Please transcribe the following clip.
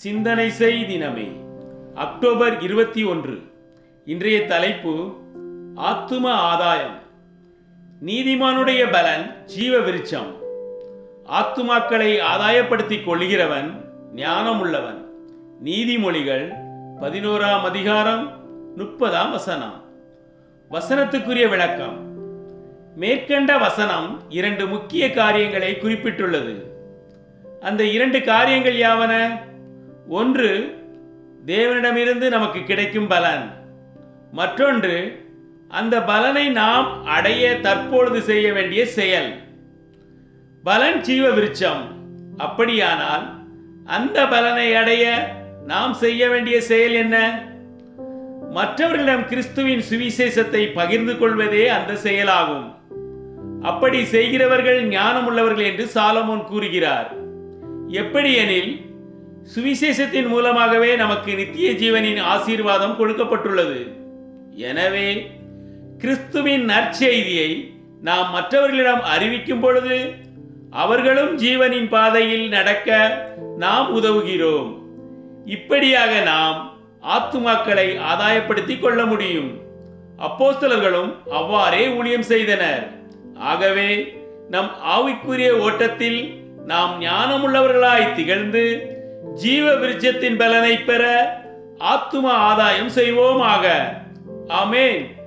சிந்தனை செய் தினமே. அக்டோபர் இருபத்தி ஒன்று. இன்றைய தலைப்பு ஆத்தும ஆதாயம். நீதிமானுடைய பலன் ஜீவ விருச்சம் ஆத்துமாக்களை ஆதாயப்படுத்திக் கொள்கிறவன் ஞானமுள்ளவன். நீதிமொழிகள் பதினோராம் அதிகாரம் முப்பதாம் வசனம். வசனத்துக்குரிய விளக்கம். மேற்கண்ட வசனம் இரண்டு முக்கிய காரியங்களை குறிப்பிட்டுள்ளது. அந்த இரண்டு காரியங்கள் யாவன? ஒன்று தேவனிடமிருந்து நமக்கு கிடைக்கும் பலன். மற்றொன்று அந்த பலனை நாம் அடைய தற்பொழுது செய்ய வேண்டிய செயல். பலன் ஜீவ விருட்சம். அப்படியானால் அந்த பலனை அடைய நாம் செய்ய வேண்டிய செயல் என்ன? மற்றவர்களிடம் கிறிஸ்துவின் சுவிசேஷத்தை பகிர்ந்து கொள்வதே அந்த செயலாகும். அப்படி செய்கிறவர்கள் ஞானமுள்ளவர்கள் என்று சாலமோன் கூறுகிறார். எப்படி எனில் சுவிசேஷத்தின் மூலமாகவே நமக்கு நித்திய ஜீவனின் ஆசீர்வாதம் கொடுக்கப்பட்டுள்ளது. எனவே கிறிஸ்துவின் நற்செய்தியை நாம் மற்றவர்களிடம் அறிவிக்கும் பொழுது அவர்களும் ஜீவனின் பாதையில் நடக்க நாம் உதவுகிறோம். இப்படியாக நாம் ஆத்துமாக்களை ஆதாயப்படுத்திக் கொள்ள முடியும். அப்போஸ்தலர்களும் அவ்வாறே ஊழியம் செய்தனர். ஆகவே நம் ஆவிக்குரிய ஓட்டத்தில் நாம் ஞானமுள்ளவர்களாய் திகழ்ந்து ஜீவ விருட்சத்தின் பலனை பெற ஆத்தும ஆதாயம் செய்வோமாக. ஆமென்.